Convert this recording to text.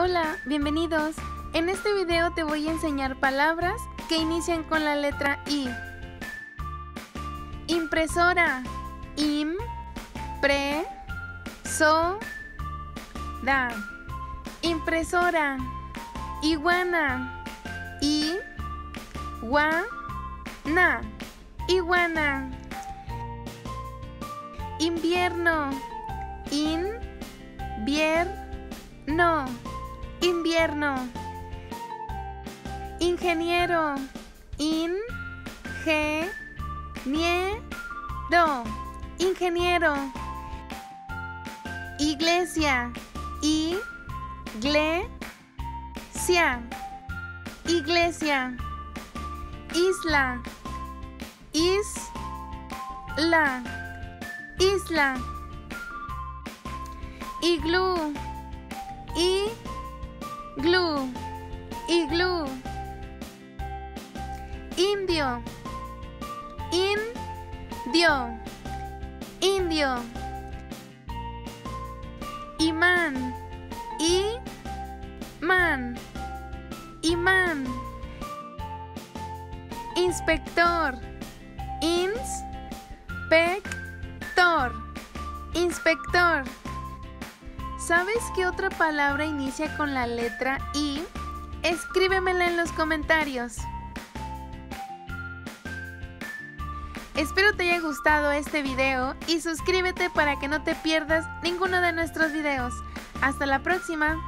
Hola, bienvenidos. En este video te voy a enseñar palabras que inician con la letra I. Impresora. Im. Pre. So. Da. Impresora. Iguana. I. Gua. Na. Iguana. Invierno. In. Vier. No. Invierno. Ingeniero. In. Ge. Nie. Ingeniero. Iglesia. I. Gle. Sia. Iglesia. Isla. Is. La. Isla. Iglú. Glú. Iglú. Indio. In. Dio. Indio. Imán. I. Man. Imán. Inspector. Ins. Pector. Inspector. ¿Sabes qué otra palabra inicia con la letra I? Escríbemela en los comentarios. Espero te haya gustado este video y suscríbete para que no te pierdas ninguno de nuestros videos. Hasta la próxima.